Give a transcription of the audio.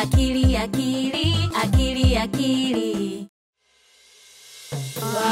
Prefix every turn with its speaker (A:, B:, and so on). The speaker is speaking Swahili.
A: akili akili akili akili wow.